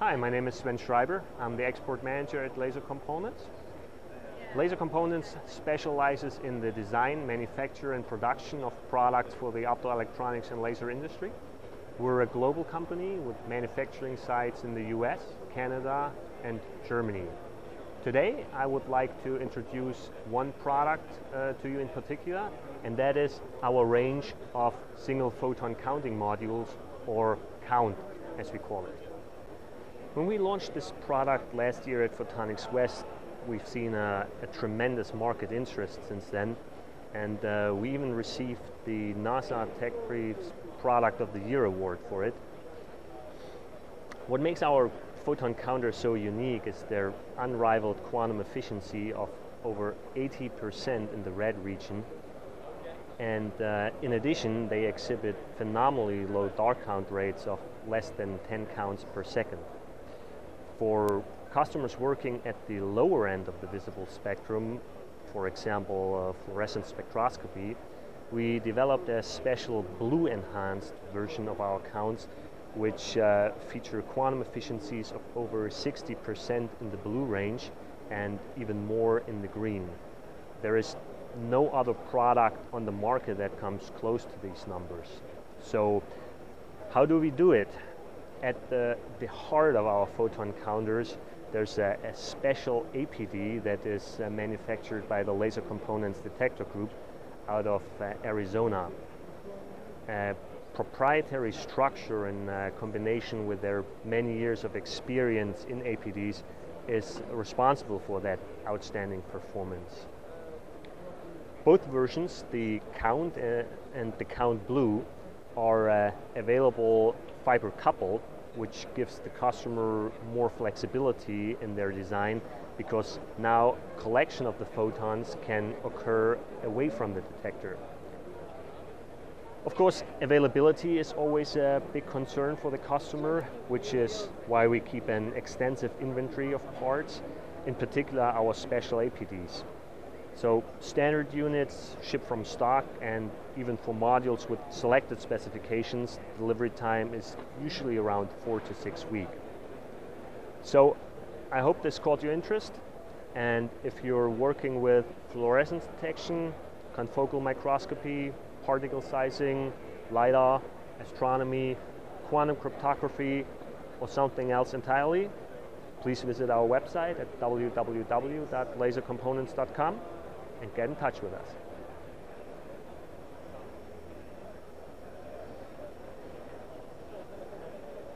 Hi, my name is Sven Schreiber. I'm the export manager at Laser Components. Laser Components specializes in the design, manufacture and production of products for the optoelectronics and laser industry. We're a global company with manufacturing sites in the US, Canada and Germany. Today I would like to introduce one product uh, to you in particular and that is our range of single photon counting modules or count as we call it. When we launched this product last year at Photonics West, we've seen a, a tremendous market interest since then, and uh, we even received the NASA Tech Brief's Product of the Year award for it. What makes our photon counter so unique is their unrivaled quantum efficiency of over 80% in the red region. And uh, in addition, they exhibit phenomenally low dark count rates of less than 10 counts per second for customers working at the lower end of the visible spectrum, for example, uh, fluorescence spectroscopy, we developed a special blue enhanced version of our counts which uh, feature quantum efficiencies of over 60% in the blue range and even more in the green. There is no other product on the market that comes close to these numbers. So how do we do it? At the, the heart of our photon counters, there's a, a special APD that is uh, manufactured by the Laser Components Detector Group out of uh, Arizona. A proprietary structure in uh, combination with their many years of experience in APDs is responsible for that outstanding performance. Both versions, the Count uh, and the Count Blue, are uh, available fiber coupled, which gives the customer more flexibility in their design because now collection of the photons can occur away from the detector. Of course, availability is always a big concern for the customer, which is why we keep an extensive inventory of parts, in particular our special APDs. So standard units ship from stock and even for modules with selected specifications, delivery time is usually around four to six weeks. So I hope this caught your interest and if you're working with fluorescence detection, confocal microscopy, particle sizing, LiDAR, astronomy, quantum cryptography, or something else entirely, please visit our website at www.lasercomponents.com and get in touch with us.